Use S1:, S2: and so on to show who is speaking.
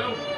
S1: go.